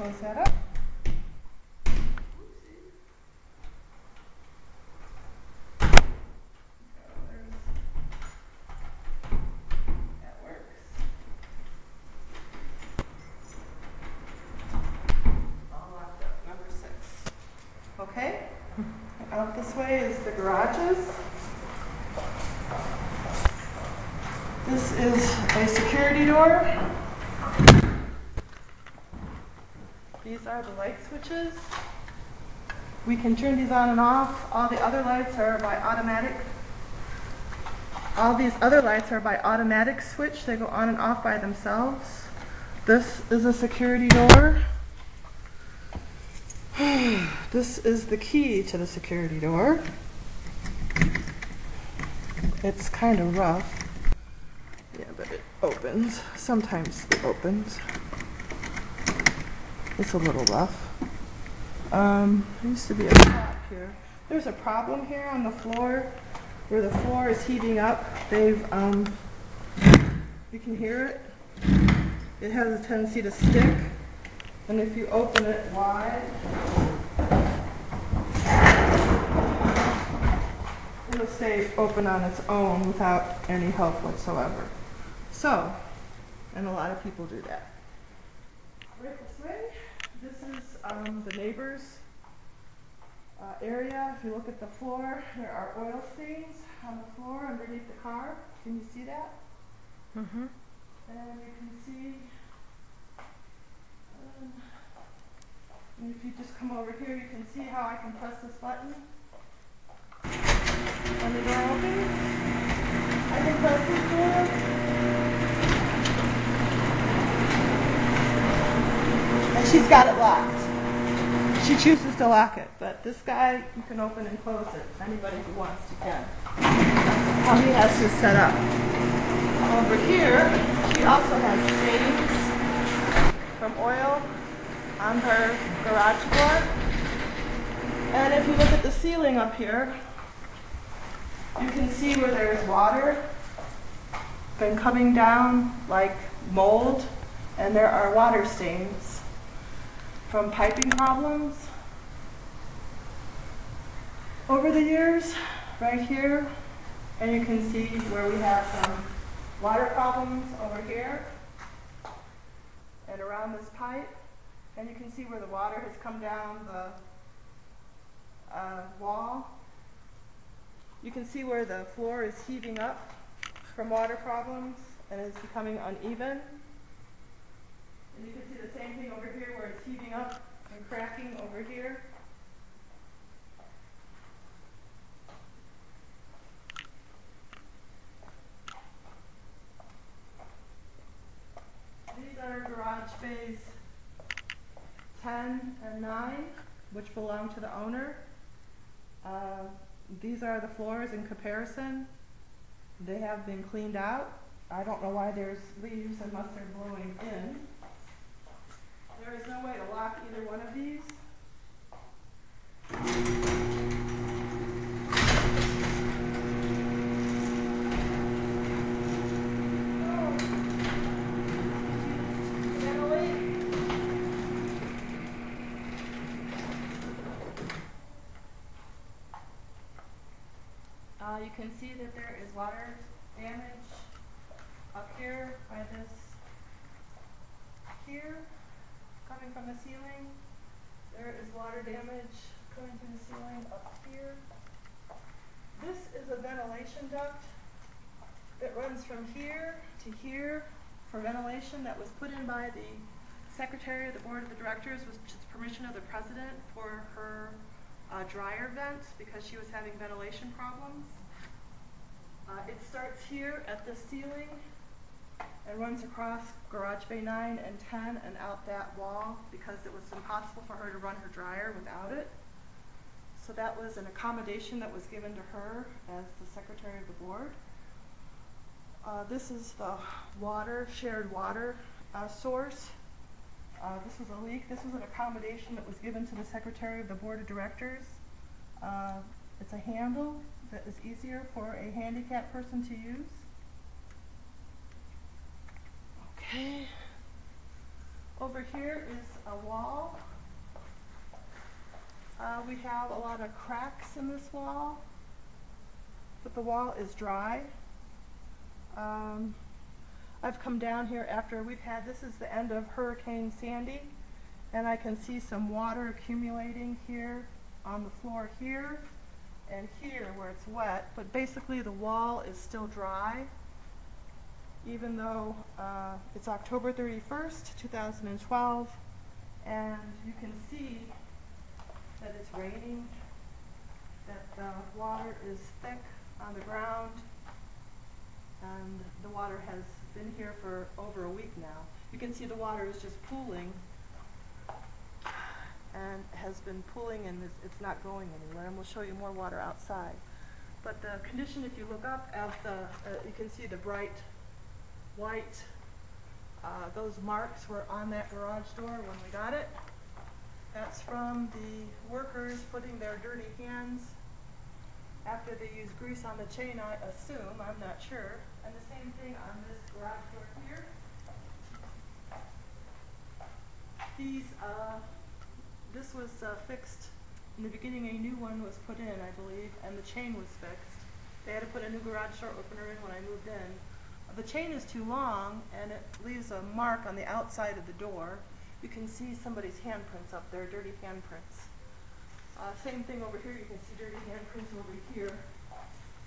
That up. Okay, out this way is the garages. This is a security door. These are the light switches. We can turn these on and off. All the other lights are by automatic. All these other lights are by automatic switch. They go on and off by themselves. This is a security door. This is the key to the security door. It's kind of rough. Yeah, but it opens. Sometimes it opens. It's a little rough. Um, there used to be a top here. There's a problem here on the floor where the floor is heating up. They've, um, you can hear it. It has a tendency to stick. And if you open it wide, it'll stay open on its own without any help whatsoever. So, and a lot of people do that. This is um, the neighbor's uh, area. If you look at the floor, there are oil stains on the floor underneath the car. Can you see that? Mm-hmm. And you can see, um, and if you just come over here, you can see how I can press this button. And the door opens. I can press this door. And she's got it locked. She chooses to lock it, but this guy, you can open and close it. Anybody who wants to can. How he has this set up. Over here, she also has stains from oil on her garage door. And if you look at the ceiling up here, you can see where there's water been coming down like mold, and there are water stains from piping problems over the years, right here. And you can see where we have some water problems over here and around this pipe. And you can see where the water has come down the uh, wall. You can see where the floor is heaving up from water problems and is becoming uneven. And you can see the same thing over here where it's heaving up and cracking over here. These are garage bays 10 and 9, which belong to the owner. Uh, These are the floors in comparison. They have been cleaned out. I don't know why there's leaves unless they're blowing in. There is no way to lock either one of these. Oh. You can see that there is water damage up here by this, here, coming from the ceiling. There is water damage coming from the ceiling up here. This is a ventilation duct. It runs from here to here for ventilation that was put in by the secretary of the board of the directors with just permission of the president for her uh, dryer vent because she was having ventilation problems. Uh, it starts here at the ceiling and runs across garage bay 9 and 10 and out that wall because it was impossible for her to run her dryer without it. So that was an accommodation that was given to her as the secretary of the board. Uh, this is the water, shared water uh, source. Uh, this was a leak. This was an accommodation that was given to the secretary of the board of directors. Uh, it's a handle that is easier for a handicapped person to use. Okay. Over here is a wall. Uh, we have a lot of cracks in this wall, but the wall is dry. Um, I've come down here after we've had, this is the end of Hurricane Sandy, and I can see some water accumulating here on the floor here and here where it's wet, but basically the wall is still dry, even though uh, it's October 31st, 2012, and you can see that it's raining, that the water is thick on the ground, and the water has been here for over a week now. You can see the water is just pooling and has been pooling and it's, it's not going anywhere. And we'll show you more water outside. But the condition, if you look up at the, uh, you can see the bright white, uh, those marks were on that garage door when we got it. That's from the workers putting their dirty hands after they use grease on the chain, I assume, I'm not sure. And the same thing on this garage door here. These, uh, this was uh, fixed, in the beginning a new one was put in, I believe, and the chain was fixed. They had to put a new garage door opener in when I moved in. The chain is too long and it leaves a mark on the outside of the door. You can see somebody's handprints up there, dirty handprints. Uh, same thing over here, you can see dirty handprints over here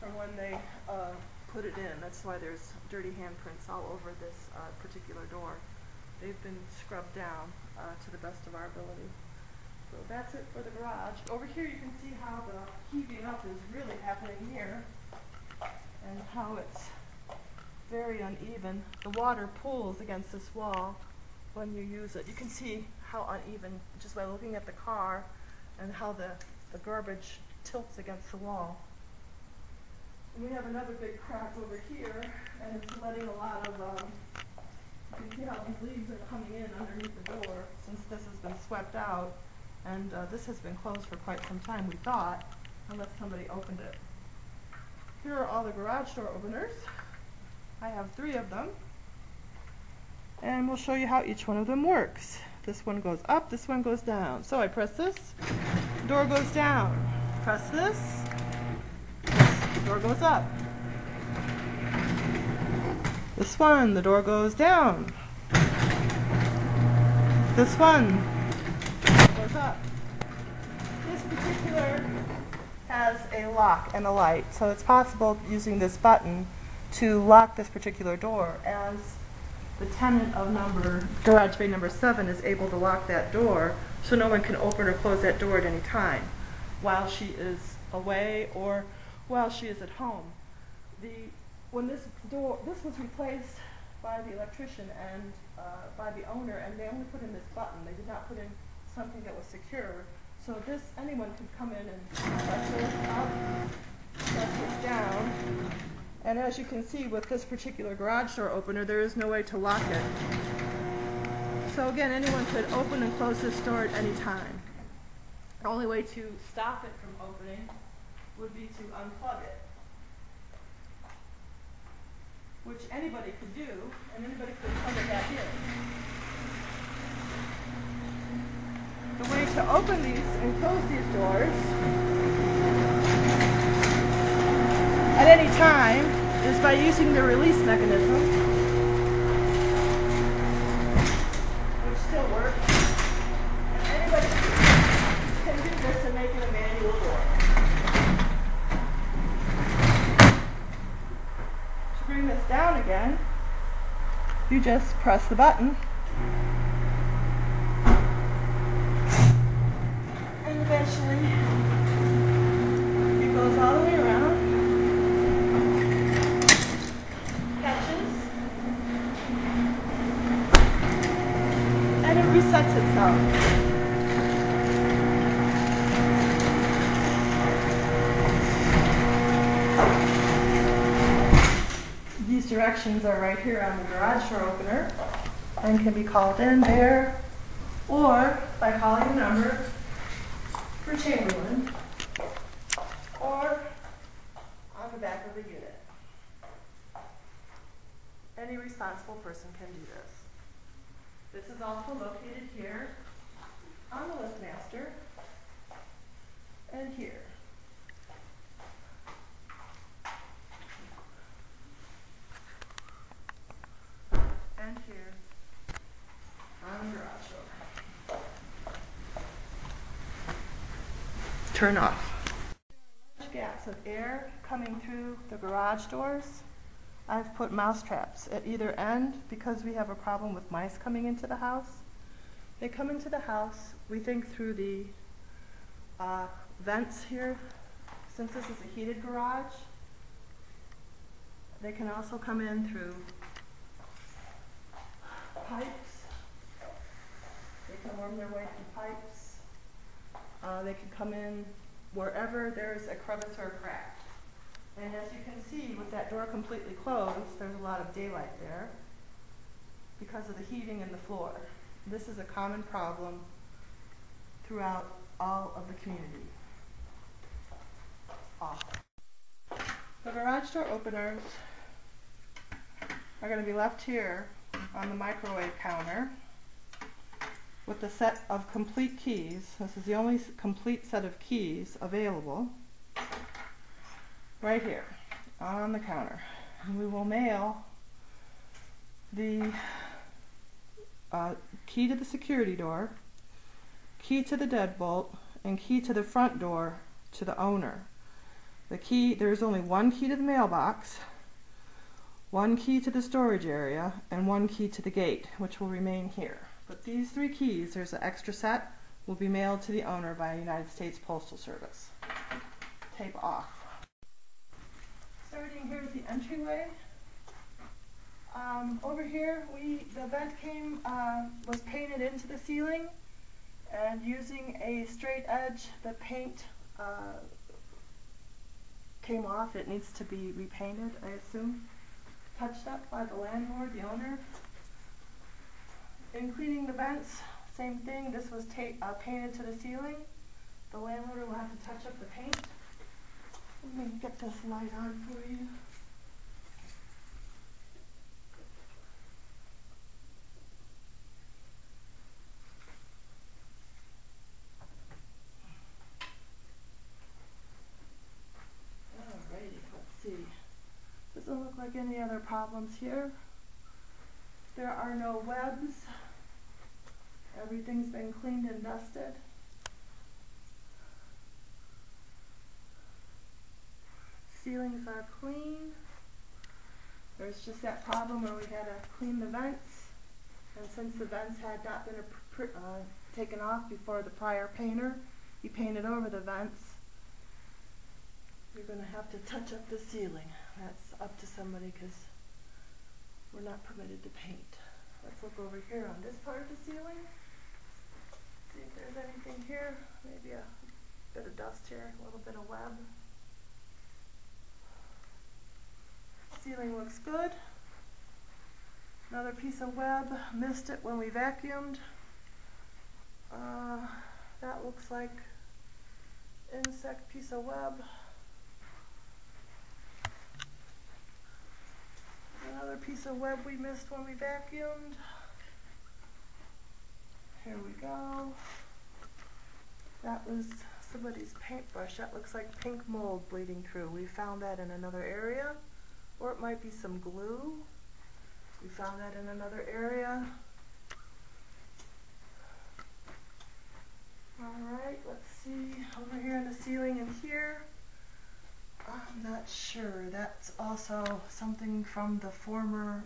from when they uh, put it in. That's why there's dirty handprints all over this uh, particular door. They've been scrubbed down uh, to the best of our ability. So that's it for the garage. Over here you can see how the heaving up is really happening here and how it's very uneven. The water pools against this wall when you use it. You can see how uneven just by looking at the car and how the, the garbage tilts against the wall. And we have another big crack over here, and it's letting a lot of, um, you can see how these leaves are coming in underneath the door since this has been swept out. And uh, this has been closed for quite some time, we thought, unless somebody opened it. Here are all the garage door openers. I have three of them. And we'll show you how each one of them works. This one goes up, this one goes down. So I press this, door goes down. Press this, door goes up. This one, the door goes down. This one goes up. This particular has a lock and a light, so it's possible using this button to lock this particular door as the tenant of number, garage bay number seven is able to lock that door so no one can open or close that door at any time while she is away or while she is at home. The, when this door, this was replaced by the electrician and uh, by the owner and they only put in this button. They did not put in something that was secure. So this, anyone could come in and press this up, press this down, and as you can see with this particular garage door opener, there is no way to lock it. So again, anyone could open and close this door at any time. The only way to stop it from opening would be to unplug it. Which anybody could do, and anybody could plug it back in. The way to open these and close these doors at any time is by using the release mechanism, which still works. And anybody can do this make it a manual door. To bring this down again, you just press the button. And eventually, it goes all the way around. catches, and it itself. These directions are right here on the garage door opener and can be called in there or by calling the number for Chamberlain or on the back of the unit. Any responsible person can do this. This is also located here on the LiftMaster and here. And here on the garage door. Turn off. Large gaps of air coming through the garage doors. I've put mouse traps at either end because we have a problem with mice coming into the house. They come into the house, we think through the uh, vents here, since this is a heated garage. They can also come in through pipes. They can worm their way through pipes. Uh, they can come in wherever there's a crevice or a crack. And as you can see, with that door completely closed, there's a lot of daylight there because of the heating in the floor. This is a common problem throughout all of the community. Off. The garage door openers are going to be left here on the microwave counter with the set of complete keys. This is the only complete set of keys available. Right here on the counter. And we will mail the uh, key to the security door, key to the deadbolt, and key to the front door to the owner. The key, there is only one key to the mailbox, one key to the storage area, and one key to the gate, which will remain here. But these three keys, there's an extra set, will be mailed to the owner by United States Postal Service. Tape off. Starting here at the entryway. Um, over here, we the vent came uh, was painted into the ceiling, and using a straight edge, the paint uh, came off. It needs to be repainted, I assume. Touched up by the landlord, the owner. In cleaning the vents, same thing. This was uh, painted to the ceiling. The landlord will have to touch up the paint. Let me get this light on for you. Alrighty, let's see. Doesn't look like any other problems here. There are no webs. Everything's been cleaned and dusted. Ceilings are clean. There's just that problem where we had to clean the vents. And since the vents had not been uh, taken off before the prior painter, he painted over the vents. You're gonna have to touch up the ceiling. That's up to somebody because we're not permitted to paint. Let's look over here on this part of the ceiling. See if there's anything here. Maybe a bit of dust here, a little bit of web. Ceiling looks good. Another piece of web, missed it when we vacuumed. Uh, that looks like insect piece of web. Another piece of web we missed when we vacuumed. Here we go. That was somebody's paintbrush. That looks like pink mold bleeding through. We found that in another area. Or it might be some glue. We found that in another area. Alright, let's see. Over here in the ceiling and here. I'm not sure. That's also something from the former